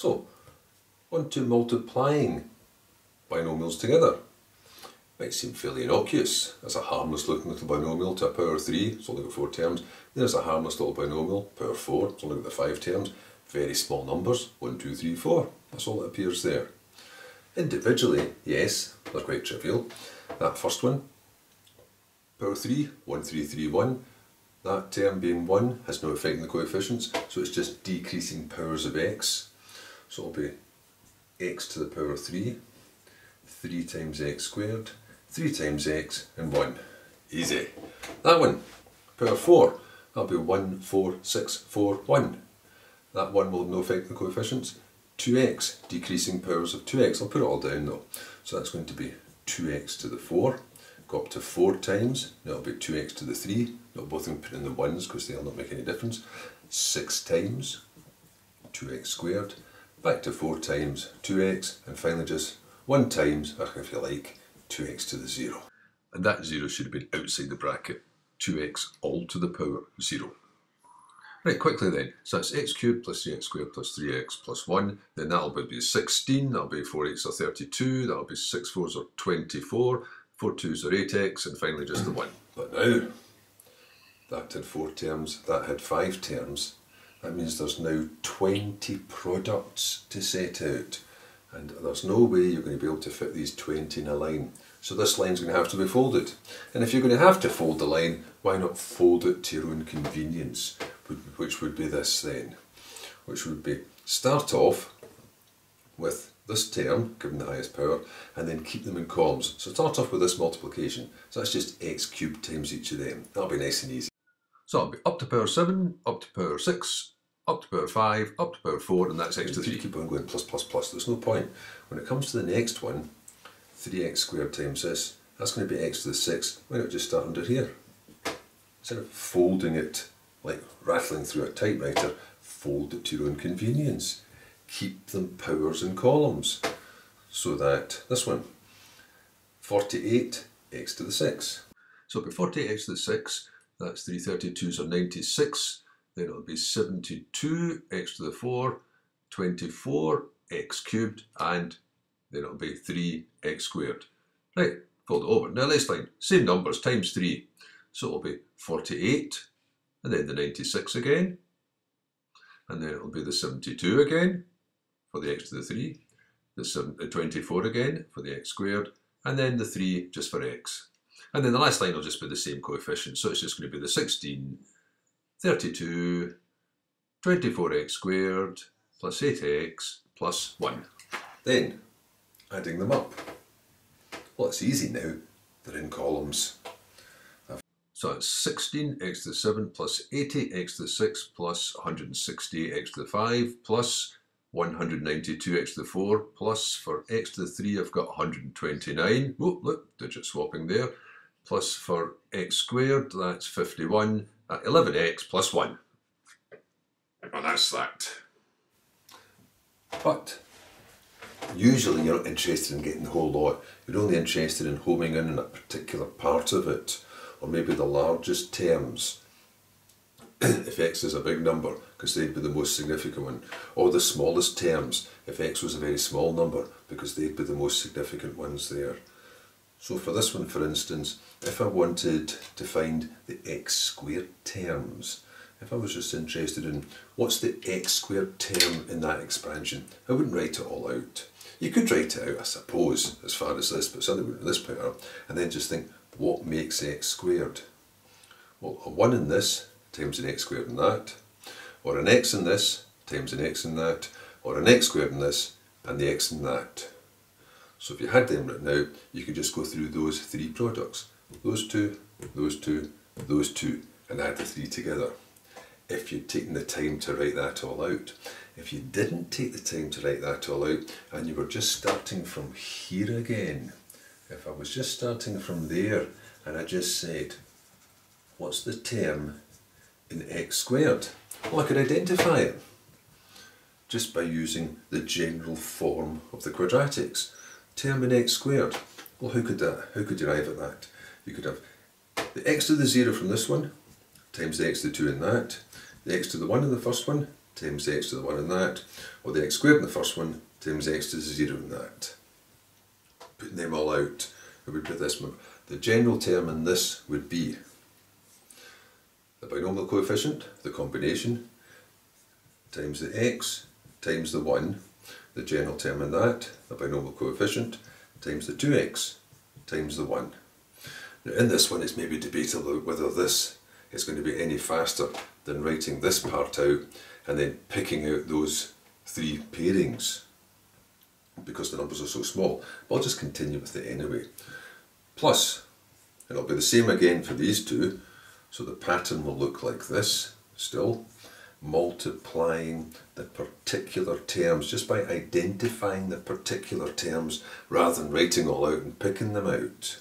So, on to multiplying binomials together. Might seem fairly innocuous as a harmless looking little binomial to a power 3, it's only got 4 terms. There's a harmless little binomial, power 4, it's only got the 5 terms. Very small numbers, 1, 2, 3, 4. That's all that appears there. Individually, yes, they're quite trivial. That first one, power 3, 1, 3, 3, 1. That term being 1 has no effect on the coefficients, so it's just decreasing powers of x. So it'll be x to the power of 3, 3 times x squared, 3 times x and 1. Easy. That one, power 4, that'll be 1, 4, 6, 4, 1. That one will have no effect on the coefficients. 2x, decreasing powers of 2x. I'll put it all down though. So that's going to be 2x to the 4. Go up to 4 times, that'll be 2x to the 3. Not both of them put in the 1s because they'll not make any difference. 6 times, 2x squared. Back to 4 times, 2x. And finally just 1 times, uh, if you like, 2x to the 0. And that 0 should have been outside the bracket. 2x all to the power 0. Right, quickly then, so that's x cubed plus 3x squared plus 3x plus 1, then that'll be 16, that'll be 4x or 32, that'll be 6 4s or 24, 4 2s or 8x, and finally just the 1. But now, that had 4 terms, that had 5 terms, that means there's now 20 products to set out. And there's no way you're going to be able to fit these 20 in a line. So this line's going to have to be folded. And if you're going to have to fold the line, why not fold it to your own convenience? Which would be this then. Which would be start off with this term, given the highest power, and then keep them in columns. So start off with this multiplication. So that's just x cubed times each of them. That'll be nice and easy. So it'll be up to power 7, up to power 6, up to power 5, up to power 4, and that's x to the 3. Keep on going plus plus plus. There's no point. When it comes to the next one, 3x squared times this, that's going to be x to the 6. Why not just start under here? Instead of folding it like rattling through a typewriter, fold it to your own convenience. Keep them powers and columns. So that this one, 48 x to the 6. So it'll be 48 x to the 6, that's 332s or 96, then it'll be 72 x to the 4, 24 x cubed, and then it'll be 3x squared. Right, fold it over. Now let's line, same numbers times 3. So it'll be 48, and then the 96 again, and then it'll be the 72 again for the x to the 3, the, 7, the 24 again for the x squared, and then the 3 just for x. And then the last line will just be the same coefficient, so it's just going to be the 16, 32, 24x squared plus 8x plus 1. Then, adding them up. Well, it's easy now, they're in columns. So it's 16x to the 7 plus 80x to the 6 plus 160x to the 5 plus 192x to the 4 plus for x to the 3 I've got 129. Oh, look, digit swapping there. Plus for x squared, that's 51 uh, at 11x plus 1. And that's that. But usually you're not interested in getting the whole lot. You're only interested in homing in on a particular part of it or maybe the largest terms if x is a big number because they'd be the most significant one or the smallest terms if x was a very small number because they'd be the most significant ones there. So for this one for instance if I wanted to find the x squared terms if I was just interested in what's the x squared term in that expansion I wouldn't write it all out. You could write it out I suppose as far as this but certainly this power and then just think what makes x squared? Well, a 1 in this times an x squared in that, or an x in this times an x in that, or an x squared in this and the x in that. So if you had them written out, you could just go through those three products. Those two, those two, those two, and add the three together. If you'd taken the time to write that all out. If you didn't take the time to write that all out, and you were just starting from here again, if I was just starting from there and I just said, what's the term in x squared? Well, I could identify it just by using the general form of the quadratics. Term in x squared. Well, how could that? How could you arrive at that? You could have the x to the 0 from this one times the x to the 2 in that, the x to the 1 in the first one times the x to the 1 in that, or the x squared in the first one times x to the 0 in that. Putting them all out, it would be this. The general term in this would be the binomial coefficient, the combination, times the x times the 1, the general term in that, the binomial coefficient, times the 2x times the 1. Now in this one it's maybe debatable whether this is going to be any faster than writing this part out and then picking out those three pairings because the numbers are so small. But I'll just continue with it anyway. Plus, and it'll be the same again for these two, so the pattern will look like this still, multiplying the particular terms just by identifying the particular terms rather than writing all out and picking them out.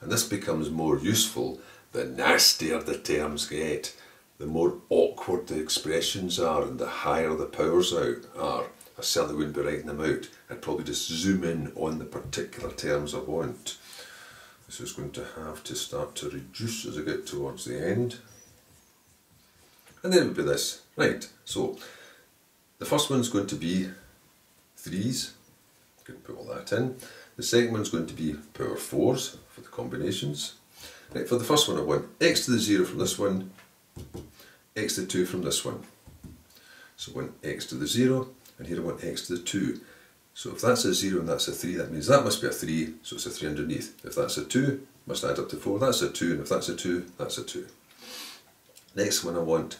And this becomes more useful the nastier the terms get, the more awkward the expressions are and the higher the powers out are. I certainly wouldn't be writing them out. I'd probably just zoom in on the particular terms I want. This is going to have to start to reduce as I get towards the end. And then it would be this. Right, so the first one's going to be threes. Going to put all that in. The second one's going to be power fours for the combinations. Right, for the first one I want x to the 0 from this one, x to the 2 from this one. So I want x to the 0, and here I want x to the 2. So if that's a 0 and that's a 3, that means that must be a 3, so it's a 3 underneath. If that's a 2, must add up to 4, that's a 2, and if that's a 2, that's a 2. Next one I want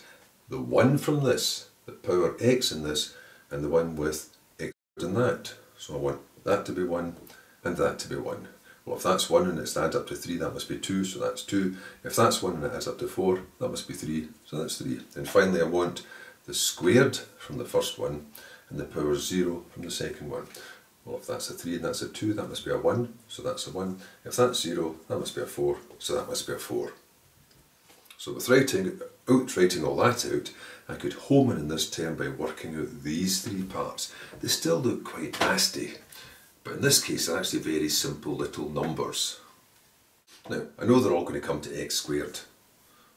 the 1 from this, the power x in this, and the one with x in that. So I want that to be 1 and that to be 1. Well, if that's 1 and it's adds up to 3, that must be 2, so that's 2. If that's 1 and it adds up to 4, that must be 3, so that's 3. And finally I want the squared from the first one and the power 0 from the second one. Well, if that's a 3 and that's a 2, that must be a 1, so that's a 1. If that's 0, that must be a 4, so that must be a 4. So with writing, out writing all that out, I could home in, in this term by working out these three parts. They still look quite nasty, but in this case they're actually very simple little numbers. Now, I know they're all going to come to x squared,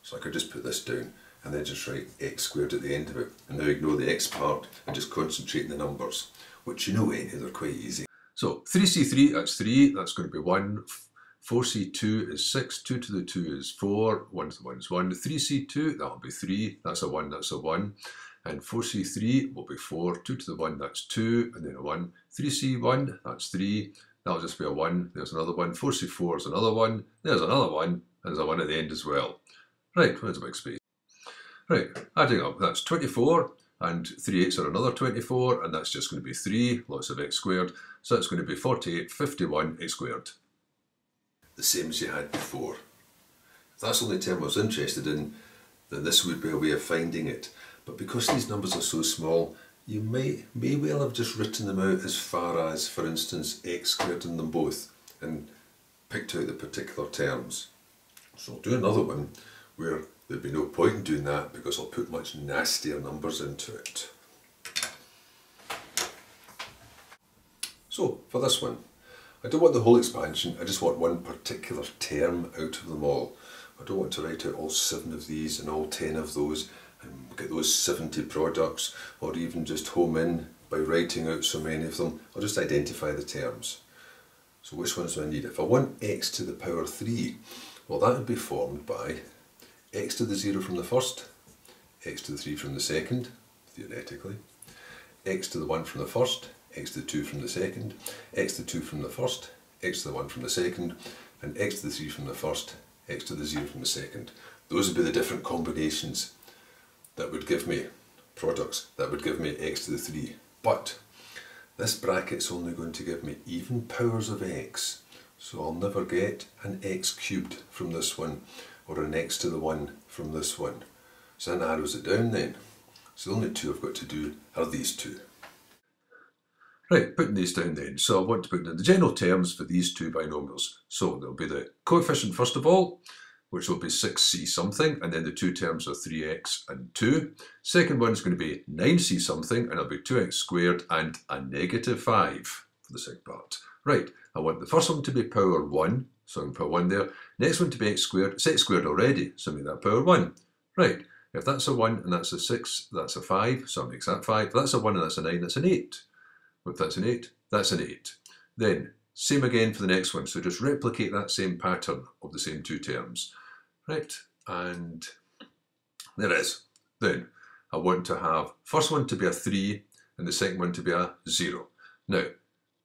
so I could just put this down and then just write x squared at the end of it. And now ignore the x part and just concentrate on the numbers, which you know anyway, they're quite easy. So 3c3, that's 3, that's going to be 1. 4c2 is 6, 2 to the 2 is 4, 1 to the 1 is 1. 3c2, that'll be 3, that's a 1, that's a 1 and 4c3 will be 4, 2 to the 1 that's 2 and then a 1, 3c1 that's 3, that'll just be a 1, there's another 1, 4c4 is another 1, there's another 1, and there's a 1 at the end as well. Right, where's the big space? Right, adding up, that's 24 and 3 8s are another 24 and that's just going to be 3, lots of x squared, so that's going to be 48, 51 x squared. The same as you had before. If that's the only term I was interested in, then this would be a way of finding it. But because these numbers are so small, you may, may well have just written them out as far as, for instance, x squared in them both and picked out the particular terms. So I'll do another one where there'd be no point in doing that because I'll put much nastier numbers into it. So for this one, I don't want the whole expansion, I just want one particular term out of them all. I don't want to write out all seven of these and all ten of those and get those 70 products or even just home in by writing out so many of them. I'll just identify the terms. So which ones do I need? If I want x to the power 3, well that would be formed by x to the 0 from the first, x to the 3 from the second, theoretically, x to the 1 from the first, x to the 2 from the second, x to the 2 from the first, x to the 1 from the second, and x to the 3 from the first, x to the 0 from the second. Those would be the different combinations that would give me products, that would give me x to the 3. But this bracket's only going to give me even powers of x, so I'll never get an x cubed from this one or an x to the 1 from this one. So that narrows it down then. So the only two I've got to do are these two. Right, putting these down then. So I want to put in the general terms for these two binomials. So there'll be the coefficient first of all, which will be 6c something, and then the two terms are 3x and 2. Second one is going to be 9c something, and it'll be 2x squared and a negative 5 for the second part. Right, I want the first one to be power 1, so I'm power 1 there. Next one to be x squared, it's x squared already, so I make that power 1. Right, If that's a 1 and that's a 6, that's a 5, so that makes that 5. If that's a 1 and that's a 9, that's an 8. If that's an 8, that's an 8. Then, same again for the next one. So just replicate that same pattern of the same two terms. Right, and there it is. Then, I want to have first one to be a 3 and the second one to be a 0. Now,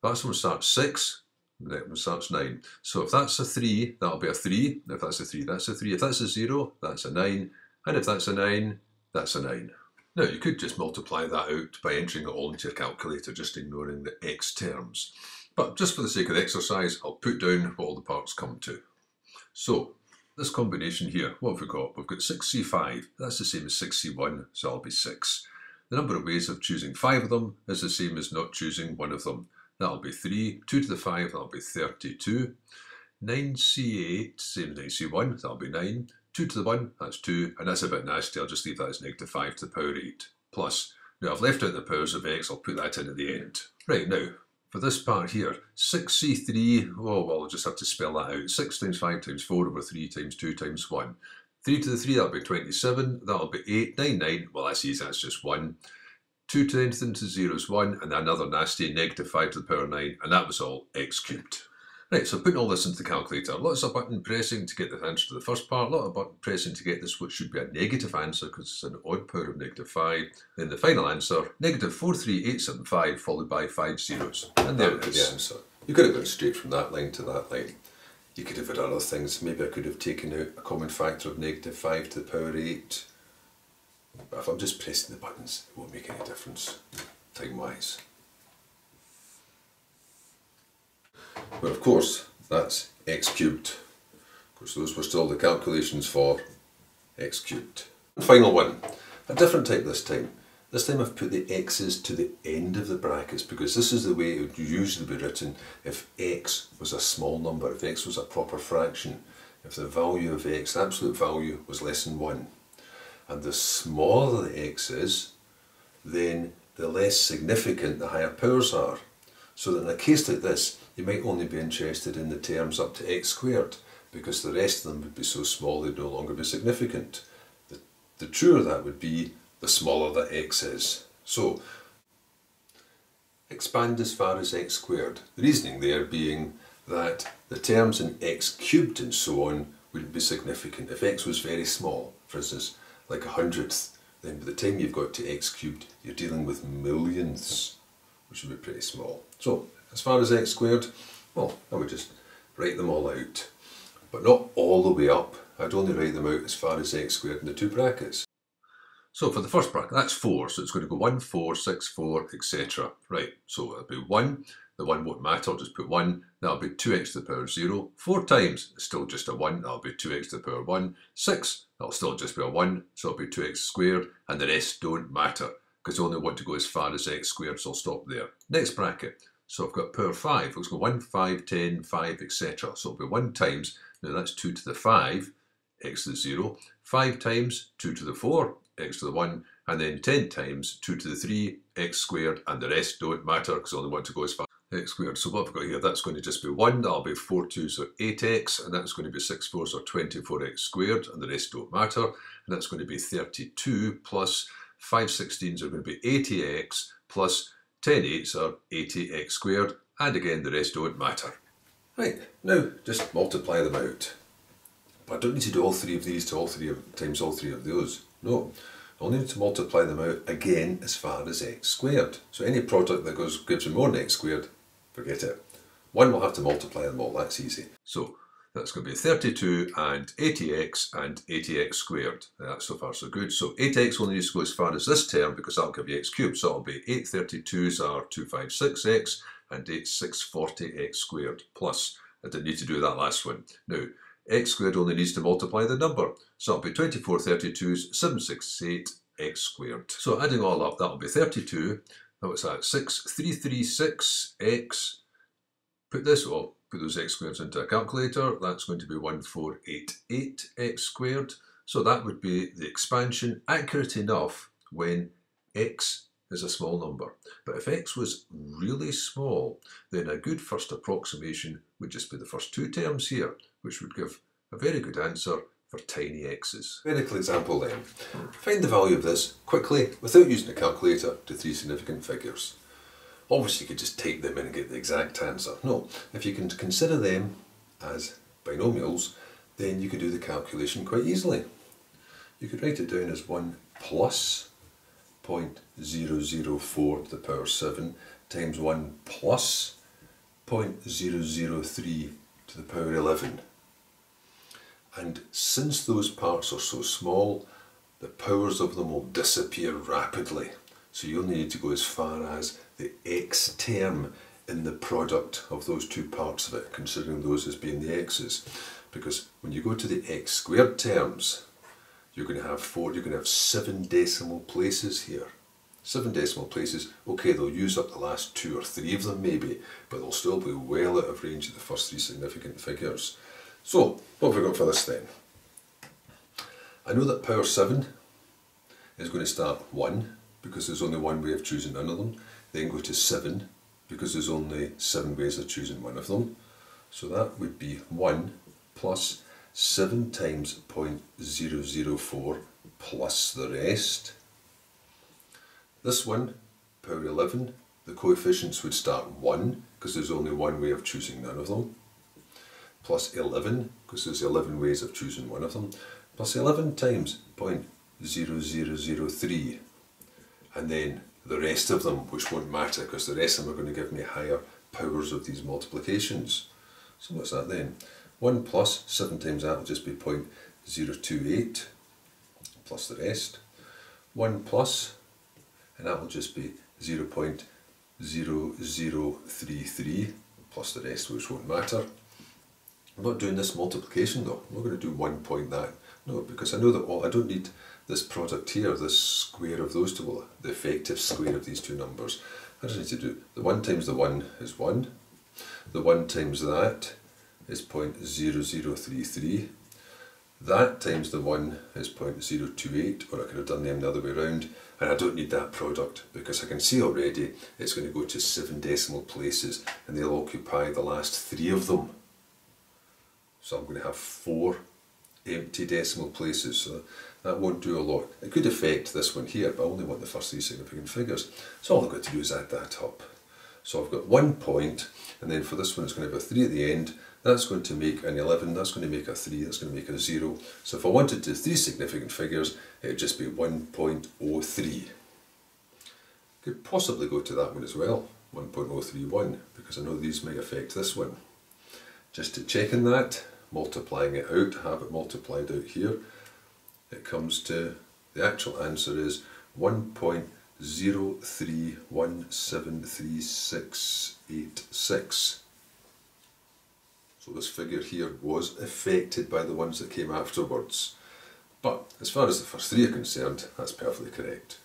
first one starts 6, the next one starts 9. So if that's a 3, that'll be a 3. If that's a 3, that's a 3. If that's a 0, that's a 9. And if that's a 9, that's a 9. Now you could just multiply that out by entering it all into your calculator, just ignoring the x terms. But just for the sake of the exercise, I'll put down what all the parts come to. So, this combination here, what have we got? We've got 6c5, that's the same as 6c1, so that'll be 6. The number of ways of choosing 5 of them is the same as not choosing one of them. That'll be 3, 2 to the 5, that'll be 32. 9c8, same as 9c1, that'll be 9. 2 to the 1, that's 2, and that's a bit nasty, I'll just leave that as negative 5 to the power 8. Plus, now I've left out the powers of x, I'll put that in at the end. Right, now, for this part here, 6c3, oh well, I'll just have to spell that out. 6 times 5 times 4 over 3 times 2 times 1. 3 to the 3, that'll be 27, that'll be 8, 9, 9, well that's easy, that's just 1. 2 to anything to 0 is 1, and another nasty negative 5 to the power 9, and that was all x cubed. Right, so putting all this into the calculator, lots of button pressing to get the answer to the first part, a lot of button pressing to get this, which should be a negative answer because it's an odd power of negative 5. Then the final answer, negative 43875 followed by 5 zeros. And there it is. The answer. You could have gone straight from that line to that line. You could have had other things. Maybe I could have taken out a common factor of negative 5 to the power 8. But if I'm just pressing the buttons, it won't make any difference time-wise. But of course, that's x cubed. Of course, those were still the calculations for x cubed. And Final one, a different type this time. This time I've put the x's to the end of the brackets because this is the way it would usually be written if x was a small number, if x was a proper fraction, if the value of x, the absolute value, was less than 1. And the smaller the x is, then the less significant the higher powers are. So that in a case like this, you might only be interested in the terms up to x squared because the rest of them would be so small they'd no longer be significant. The, the truer that would be, the smaller the x is. So, expand as far as x squared. The reasoning there being that the terms in x cubed and so on wouldn't be significant. If x was very small, for instance, like a hundredth, then by the time you've got to x cubed, you're dealing with millionths, which would be pretty small. So, as far as x squared, well, I would just write them all out. But not all the way up. I'd only write them out as far as x squared in the two brackets. So for the first bracket, that's 4, so it's going to go 1, 4, 6, 4, etc. Right, so it'll be 1, the 1 won't matter, I'll just put 1, that'll be 2x to the power 0. 4 times, it's still just a 1, that'll be 2x to the power 1. 6, that'll still just be a 1, so it'll be 2x squared, and the rest don't matter, because I only want to go as far as x squared, so I'll stop there. Next bracket, so I've got power 5, let's go 1, 5, 10, 5, etc. So it'll be 1 times, now that's 2 to the 5, x to the 0, 5 times 2 to the 4, x to the 1, and then 10 times 2 to the 3, x squared, and the rest don't matter because I only want to go as far x squared. So what I've got here, that's going to just be 1, that'll be 4 2s or 8x, and that's going to be 6 4s or 24x squared, and the rest don't matter, and that's going to be 32 plus 5 16s are going to be 80x plus 10 8s are 80x squared, and again the rest don't matter. Right, now just multiply them out. But I don't need to do all three of these to all three of, times all three of those. No, I only need to multiply them out again as far as x squared. So any product that goes gives me more than x squared, forget it. One will have to multiply them all, that's easy. So that's going to be 32 and 80x and 80x squared. That's so far so good. So 8x only needs to go as far as this term because that'll give you x cubed. So it'll be 832s are 256x and 8640x squared plus. I didn't need to do that last one. Now, x squared only needs to multiply the number. So it'll be 2432s 768x squared. So adding all up, that'll be 32. Now What's that? 6336x. Put this up put those x squares into a calculator, that's going to be 1488x squared. So that would be the expansion, accurate enough when x is a small number. But if x was really small, then a good first approximation would just be the first two terms here, which would give a very good answer, for tiny x's. Medical example then. Find the value of this quickly without using a calculator to three significant figures. Obviously you could just type them in and get the exact answer. No, if you can consider them as binomials, then you could do the calculation quite easily. You could write it down as 1 plus 0.004 to the power 7 times 1 plus 0.003 to the power 11. And since those parts are so small, the powers of them will disappear rapidly. So you only need to go as far as the x term in the product of those two parts of it, considering those as being the x's. Because when you go to the x squared terms, you're going to have four, you're going to have seven decimal places here. Seven decimal places, okay, they'll use up the last two or three of them maybe, but they'll still be well out of range of the first three significant figures. So, what have we got for this then? I know that power 7 is going to start 1, because there's only one way of choosing none of them. Then go to 7, because there's only 7 ways of choosing one of them. So that would be 1 plus 7 times 0.004 plus the rest. This one, power 11, the coefficients would start 1 because there's only one way of choosing none of them, plus 11 because there's 11 ways of choosing one of them, plus 11 times 0.0003 and then the rest of them which won't matter because the rest of them are going to give me higher powers of these multiplications. So what's that then? 1 plus 7 times that will just be 0.028 plus the rest. 1 plus, and that will just be 0.0033 plus the rest which won't matter. I'm not doing this multiplication though, I'm not going to do 1 point that. No, because I know that well, I don't need this product here, this square of those two, well, the effective square of these two numbers. I just need to do, the 1 times the 1 is 1, the 1 times that is 0.0033. That times the 1 is 0.028, or I could have done them the other way around, and I don't need that product because I can see already it's going to go to 7 decimal places and they'll occupy the last 3 of them. So I'm going to have 4 empty decimal places, so that won't do a lot. It could affect this one here, but I only want the first three significant figures. So all I've got to do is add that up. So I've got one point, and then for this one it's going to have a 3 at the end, that's going to make an 11, that's going to make a 3, that's going to make a 0. So if I wanted to three significant figures, it would just be 1.03. Could possibly go to that one as well, 1.031, because I know these may affect this one. Just to check in that, multiplying it out, have it multiplied out here, it comes to, the actual answer is 1.03173686. So this figure here was affected by the ones that came afterwards. But as far as the first three are concerned, that's perfectly correct.